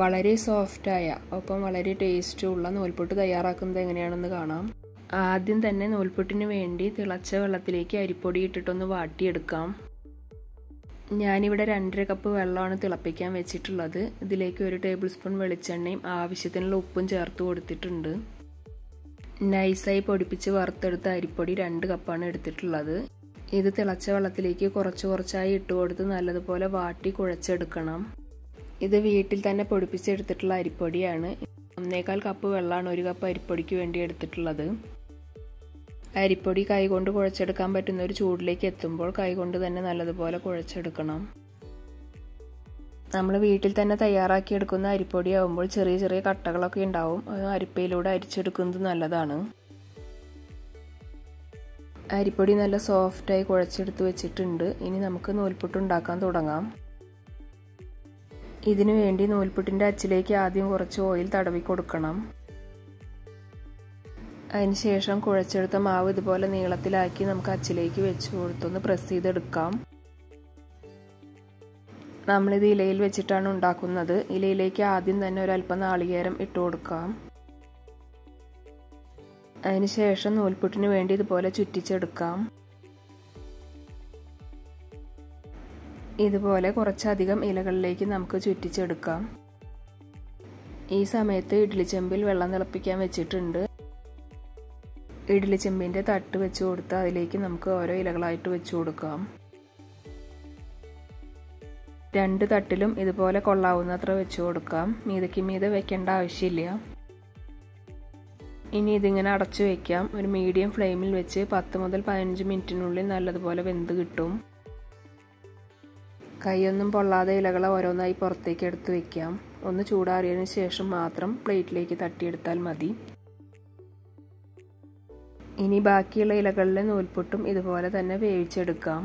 വളരെ സോഫ്റ്റായ ഒപ്പം വളരെ ടേസ്റ്റുള്ള നൂൽപുട്ട് തയ്യാറാക്കുന്നത് എങ്ങനെയാണെന്ന് കാണാം. ആദ്യം തന്നെ നൂൽപുട്ടിന് വേണ്ടി തിളച്ച വെള്ളത്തിലേക്ക് അരിപ്പൊടി ഇട്ടിട്ടൊന്ന് വാട്ടിയെടുക്കാം. ഞാനിവിടെ രണ്ടര കപ്പ് വെള്ളമാണ് തിളപ്പിക്കാൻ വെച്ചിട്ടുള്ളത്. ഇതിലേക്ക് ഒരു ടേബിൾ സ്പൂൺ വെളിച്ചെണ്ണയും ആവശ്യത്തിനുള്ള ഉപ്പും ചേർത്ത് കൊടുത്തിട്ടുണ്ട്. നൈസായി പൊടിപ്പിച്ച് വറുത്തെടുത്ത അരിപ്പൊടി രണ്ട് കപ്പാണ് എടുത്തിട്ടുള്ളത്. ഇത് തിളച്ച വെള്ളത്തിലേക്ക് കുറച്ച് കുറച്ചായി ഇട്ട് കൊടുത്ത് നല്ലതുപോലെ വാട്ടി കുഴച്ചെടുക്കണം. ഇത് വീട്ടിൽ തന്നെ പൊടിപ്പിച്ചെടുത്തിട്ടുള്ള അരിപ്പൊടിയാണ്. ഒന്നേക്കാൾ കപ്പ് വെള്ളമാണ് ഒരു കപ്പ് അരിപ്പൊടിക്ക് വേണ്ടി എടുത്തിട്ടുള്ളത്. അരിപ്പൊടി കൈകൊണ്ട് കുഴച്ചെടുക്കാൻ പറ്റുന്ന ഒരു ചൂടിലേക്ക് എത്തുമ്പോൾ കൈകൊണ്ട് തന്നെ നല്ലതുപോലെ കുഴച്ചെടുക്കണം. നമ്മൾ വീട്ടിൽ തന്നെ തയ്യാറാക്കി എടുക്കുന്ന അരിപ്പൊടി ആവുമ്പോൾ ചെറിയ ചെറിയ കട്ടകളൊക്കെ ഉണ്ടാവും. അത് അരിപ്പയിലൂടെ അരിച്ചെടുക്കുന്നത് നല്ലതാണ്. അരിപ്പൊടി നല്ല സോഫ്റ്റായി കുഴച്ചെടുത്ത് വെച്ചിട്ടുണ്ട്. ഇനി നമുക്ക് നൂൽപുട്ട് ഉണ്ടാക്കാൻ തുടങ്ങാം. ഇതിനു വേണ്ടി നൂൽപുട്ടിന്റെ അച്ചിലേക്ക് ആദ്യം കുറച്ച് ഓയിൽ തടവി കൊടുക്കണം. അതിനുശേഷം കുഴച്ചെടുത്ത മാവ് ഇതുപോലെ നീളത്തിലാക്കി നമുക്ക് അച്ചിലേക്ക് വെച്ച് കൊടുത്തൊന്ന് പ്രസ് ചെയ്തെടുക്കാം. നമ്മളിത് ഇലയിൽ വെച്ചിട്ടാണ് ഉണ്ടാക്കുന്നത്. ഇലയിലേക്ക് ആദ്യം തന്നെ ഒരല്പം നാളികേരം ഇട്ട് കൊടുക്കാം. അതിനുശേഷം നൂൽപുട്ടിന് വേണ്ടി ഇതുപോലെ ചുറ്റിച്ചെടുക്കാം. ഇതുപോലെ കുറച്ചധികം ഇലകളിലേക്ക് നമുക്ക് ചുറ്റിച്ചെടുക്കാം. ഈ സമയത്ത് ഇഡ്ലിച്ചെമ്പിൽ വെള്ളം തിളപ്പിക്കാൻ വെച്ചിട്ടുണ്ട്. ഇഡ്ലിച്ചെമ്പിന്റെ തട്ട് വെച്ച് കൊടുത്ത് അതിലേക്ക് നമുക്ക് ഓരോ ഇലകളായിട്ട് വെച്ച് കൊടുക്കാം. രണ്ട് തട്ടിലും ഇതുപോലെ കൊള്ളാവുന്നത്ര വെച്ച് കൊടുക്കാം. മീതയ്ക്ക് മീത വെക്കേണ്ട ആവശ്യമില്ല. ഇനി ഇതിങ്ങനെ അടച്ചു വയ്ക്കാം ഒരു മീഡിയം ഫ്ലെയിമിൽ വെച്ച് പത്ത് മുതൽ പതിനഞ്ച് മിനിറ്റിനുള്ളിൽ നല്ലതുപോലെ വെന്ത് കിട്ടും. കൈയൊന്നും പൊള്ളാതെ ഇലകളെ ഓരോന്നായി പുറത്തേക്ക് എടുത്ത് വെക്കാം. ഒന്ന് ചൂടാറിയതിന് ശേഷം മാത്രം പ്ലേറ്റിലേക്ക് തട്ടിയെടുത്താൽ മതി. ഇനി ബാക്കിയുള്ള ഇലകളിലെ നൂൽപുട്ടും ഇതുപോലെ തന്നെ വേവിച്ചെടുക്കാം.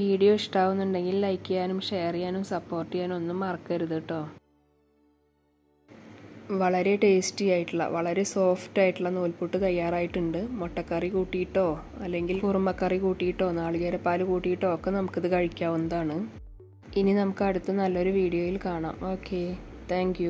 വീഡിയോ ഇഷ്ടാവുന്നുണ്ടെങ്കിൽ ലൈക്ക് ചെയ്യാനും ഷെയർ ചെയ്യാനും സപ്പോർട്ട് ചെയ്യാനും ഒന്നും മറക്കരുത് കേട്ടോ വളരെ ടേസ്റ്റി ആയിട്ടുള്ള വളരെ സോഫ്റ്റ് ആയിട്ടുള്ള നൂൽപുട്ട് തയ്യാറായിട്ടുണ്ട്. മുട്ടക്കറി കൂട്ടിയിട്ടോ അല്ലെങ്കിൽ കുറുമക്കറി കൂട്ടിയിട്ടോ നാളികേരപ്പാൽ കൂട്ടിയിട്ടോ ഒക്കെ നമുക്കിത് കഴിക്കാവുന്നതാണ്. ഇനി നമുക്ക് അടുത്ത നല്ലൊരു വീഡിയോയിൽ കാണാം. Okay thank